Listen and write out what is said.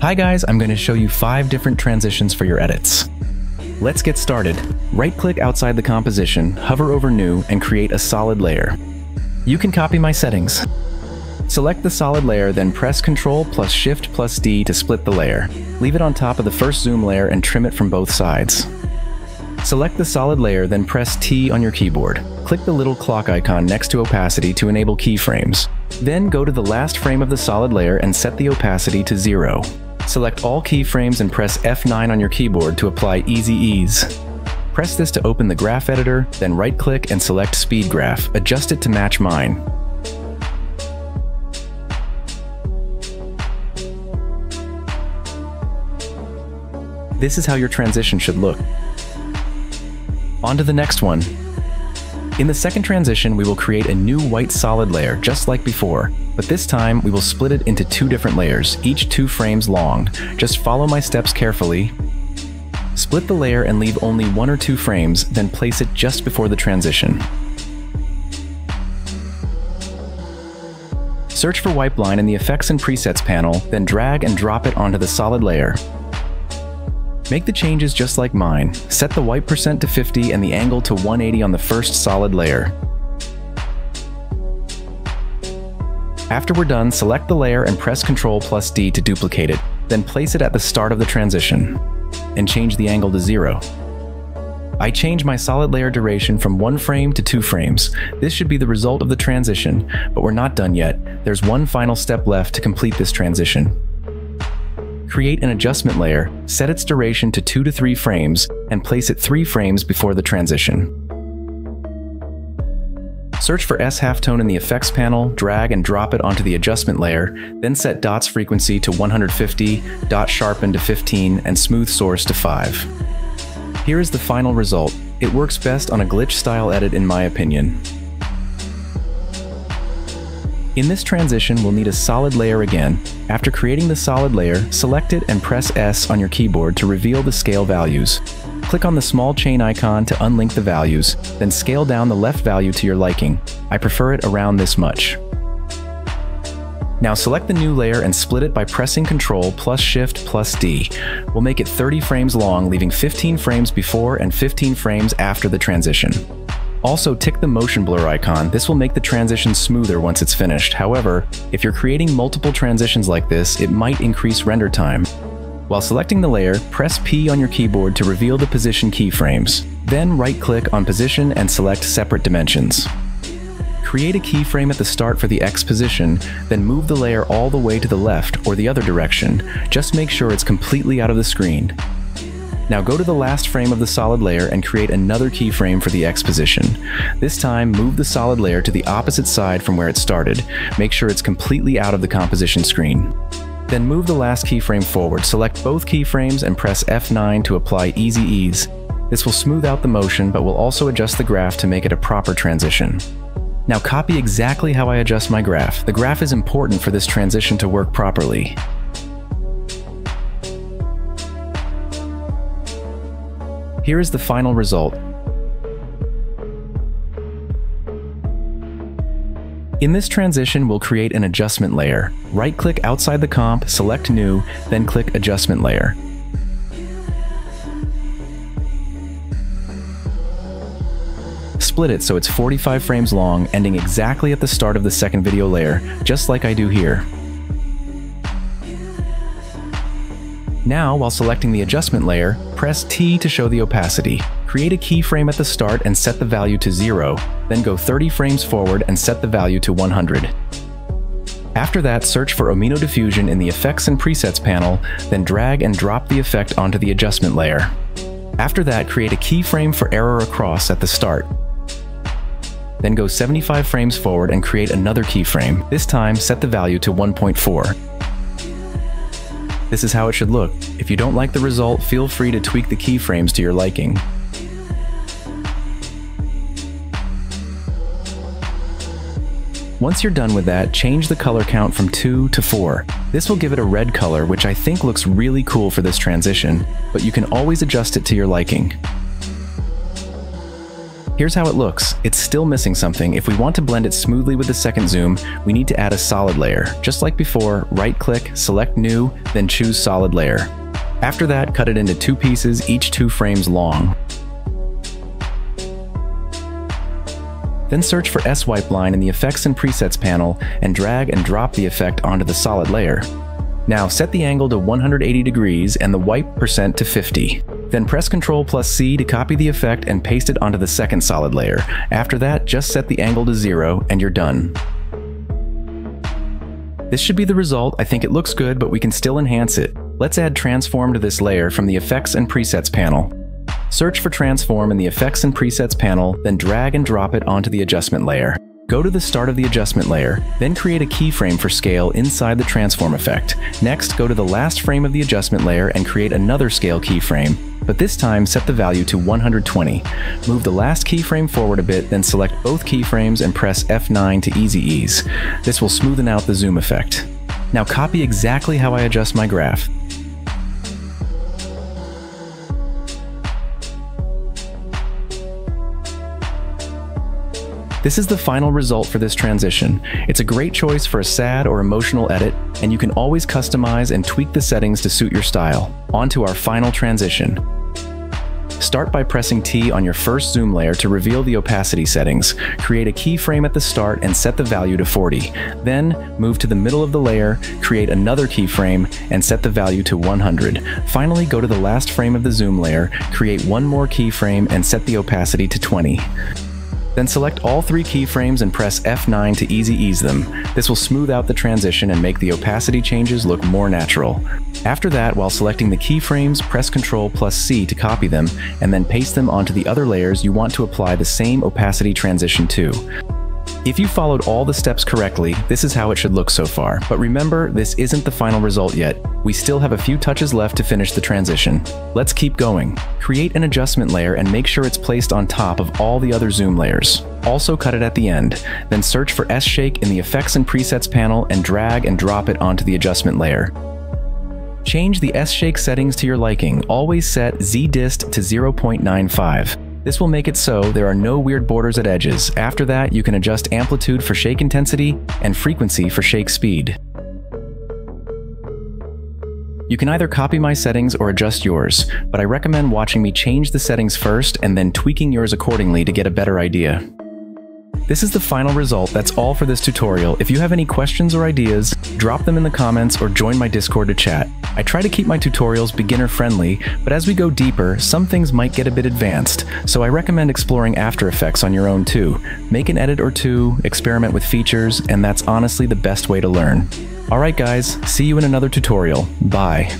Hi guys, I'm going to show you five different transitions for your edits. Let's get started. Right-click outside the composition, hover over New, and create a solid layer. You can copy my settings. Select the solid layer, then press Ctrl plus Shift plus D to split the layer. Leave it on top of the first zoom layer and trim it from both sides. Select the solid layer, then press T on your keyboard. Click the little clock icon next to opacity to enable keyframes. Then go to the last frame of the solid layer and set the opacity to zero. Select all keyframes and press F9 on your keyboard to apply Easy Ease. Press this to open the graph editor, then right-click and select Speed Graph. Adjust it to match mine. This is how your transition should look. On to the next one. In the second transition, we will create a new white solid layer, just like before, but this time we will split it into two different layers, each two frames long. Just follow my steps carefully. Split the layer and leave only one or two frames, then place it just before the transition. Search for wipe line in the Effects and Presets panel, then drag and drop it onto the solid layer. Make the changes just like mine. Set the wipe percent to 50 and the angle to 180 on the first solid layer. After we're done, select the layer and press Ctrl plus D to duplicate it, then place it at the start of the transition, and change the angle to zero. I change my solid layer duration from one frame to two frames. This should be the result of the transition, but we're not done yet. There's one final step left to complete this transition create an adjustment layer, set its duration to 2 to 3 frames, and place it 3 frames before the transition. Search for S halftone in the effects panel, drag and drop it onto the adjustment layer, then set dots frequency to 150, dot sharpen to 15, and smooth source to 5. Here is the final result. It works best on a glitch style edit in my opinion. In this transition, we'll need a solid layer again. After creating the solid layer, select it and press S on your keyboard to reveal the scale values. Click on the small chain icon to unlink the values, then scale down the left value to your liking. I prefer it around this much. Now select the new layer and split it by pressing Ctrl plus Shift plus D. We'll make it 30 frames long, leaving 15 frames before and 15 frames after the transition. Also, tick the motion blur icon. This will make the transition smoother once it's finished. However, if you're creating multiple transitions like this, it might increase render time. While selecting the layer, press P on your keyboard to reveal the position keyframes. Then right-click on Position and select Separate Dimensions. Create a keyframe at the start for the X position, then move the layer all the way to the left or the other direction. Just make sure it's completely out of the screen. Now go to the last frame of the solid layer and create another keyframe for the X position. This time, move the solid layer to the opposite side from where it started. Make sure it's completely out of the composition screen. Then move the last keyframe forward, select both keyframes and press F9 to apply Easy Ease. This will smooth out the motion, but will also adjust the graph to make it a proper transition. Now copy exactly how I adjust my graph. The graph is important for this transition to work properly. Here is the final result. In this transition, we'll create an adjustment layer. Right-click outside the comp, select New, then click Adjustment Layer. Split it so it's 45 frames long, ending exactly at the start of the second video layer, just like I do here. Now, while selecting the adjustment layer, press T to show the opacity. Create a keyframe at the start and set the value to 0, then go 30 frames forward and set the value to 100. After that, search for Omino Diffusion in the Effects and Presets panel, then drag and drop the effect onto the adjustment layer. After that, create a keyframe for Error Across at the start. Then go 75 frames forward and create another keyframe. This time, set the value to 1.4. This is how it should look. If you don't like the result, feel free to tweak the keyframes to your liking. Once you're done with that, change the color count from 2 to 4. This will give it a red color, which I think looks really cool for this transition, but you can always adjust it to your liking. Here's how it looks. It's still missing something. If we want to blend it smoothly with the second zoom, we need to add a solid layer. Just like before, right click, select new, then choose solid layer. After that, cut it into two pieces, each two frames long. Then search for S-Wipe line in the Effects and Presets panel and drag and drop the effect onto the solid layer. Now set the angle to 180 degrees and the wipe percent to 50. Then press Ctrl plus C to copy the effect and paste it onto the second solid layer. After that, just set the angle to zero and you're done. This should be the result. I think it looks good, but we can still enhance it. Let's add Transform to this layer from the Effects and Presets panel. Search for Transform in the Effects and Presets panel, then drag and drop it onto the adjustment layer. Go to the start of the adjustment layer, then create a keyframe for scale inside the transform effect. Next, go to the last frame of the adjustment layer and create another scale keyframe, but this time set the value to 120. Move the last keyframe forward a bit, then select both keyframes and press F9 to easy ease. This will smoothen out the zoom effect. Now copy exactly how I adjust my graph. This is the final result for this transition. It's a great choice for a sad or emotional edit, and you can always customize and tweak the settings to suit your style. On to our final transition. Start by pressing T on your first zoom layer to reveal the opacity settings. Create a keyframe at the start and set the value to 40. Then, move to the middle of the layer, create another keyframe, and set the value to 100. Finally, go to the last frame of the zoom layer, create one more keyframe, and set the opacity to 20. Then select all three keyframes and press F9 to easy ease them. This will smooth out the transition and make the opacity changes look more natural. After that, while selecting the keyframes, press Ctrl plus C to copy them, and then paste them onto the other layers you want to apply the same opacity transition to. If you followed all the steps correctly, this is how it should look so far. But remember, this isn't the final result yet. We still have a few touches left to finish the transition. Let's keep going. Create an adjustment layer and make sure it's placed on top of all the other zoom layers. Also cut it at the end. Then search for S-Shake in the Effects and Presets panel and drag and drop it onto the adjustment layer. Change the S-Shake settings to your liking. Always set Z-Dist to 0.95. This will make it so there are no weird borders at edges. After that, you can adjust amplitude for shake intensity and frequency for shake speed. You can either copy my settings or adjust yours, but I recommend watching me change the settings first and then tweaking yours accordingly to get a better idea. This is the final result. That's all for this tutorial. If you have any questions or ideas, drop them in the comments or join my Discord to chat. I try to keep my tutorials beginner friendly, but as we go deeper, some things might get a bit advanced, so I recommend exploring After Effects on your own too. Make an edit or two, experiment with features, and that's honestly the best way to learn. Alright guys, see you in another tutorial. Bye.